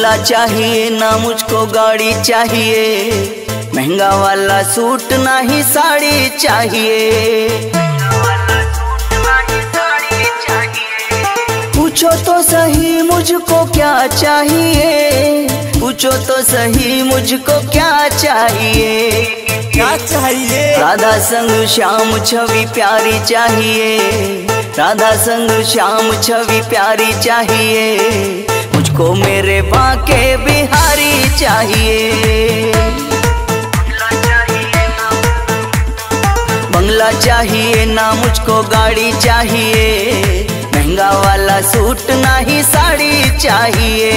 बंगला चाहिए ना मुझको गाड़ी चाहिए। महँगा वाला सूट ना ही साड़ी चाहिए। पूछो तो सही मुझको क्या चाहिए? पूछो तो सही मुझको क्या चाहिए? क्या चाहिए? राधा संग श्याम छवि प्यारी चाहिए। राधा संग श्याम छवि प्यारी चाहिए। मुझको मेरे बाके बिहारी चाहिए। बंगला चाहिए ना मुझको गाड़ी चाहिए। महँगा वाला सूट ना ही साड़ी चाहिए।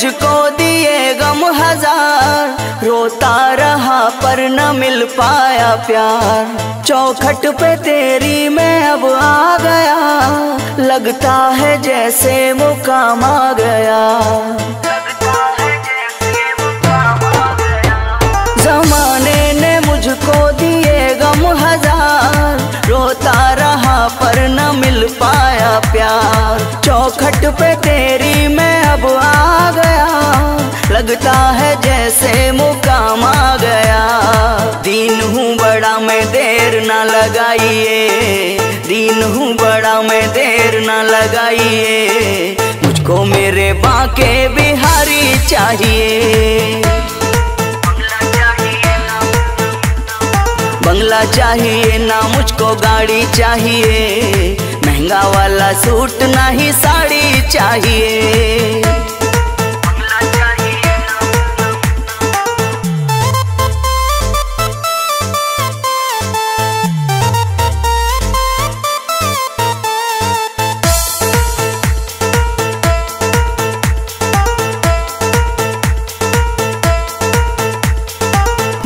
मुझको दिए गम हज़ार। रोता रहा पर न मिल पाया प्यार। चौखट पे तेरी मैं अब आ गया। लगता है जैसे मुकाम आ गया। जमाने ने मुझको दिए गम हज़ार। रोता रहा पर न मिल पाया प्यार। चौखट पे तेरी मैं अब आ गया लगता है जैसे मुकाम आ गया। दिन हूँ बड़ा, मैं देर ना लगाइए। दिन हूँ बड़ा, मैं देर ना लगाइए। मुझको मेरे बाके बिहारी चाहिए। बंगला चाहिए ना मुझको गाड़ी चाहिए। महँगा वाला सूट ना ही साड़ी चाहिए।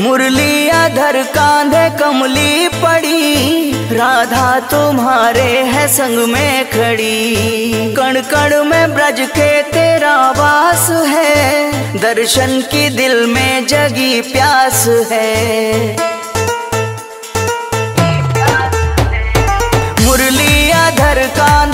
मुरली अधर कांधे कमली पड़ी, राधा तुम्हारे है संग में खड़ी। कण कण में ब्रज के तेरा वास है, दर्शन की दिल में जगी प्यास है। मुरली अधर कांधे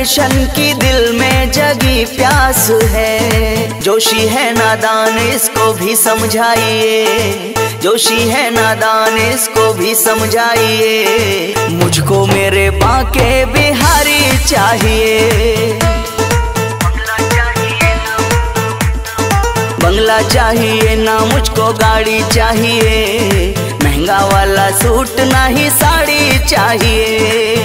दर्शन की दिल में जगी प्यास है। जोशी है नादान, इसको भी समझाइए। जोशी है नादान, इसको भी समझाइए। मुझको मेरे बाके बिहारी चाहिए। बंगला चाहिए ना। मुझको गाड़ी चाहिए। महँगा वाला सूट ना ही साड़ी चाहिए।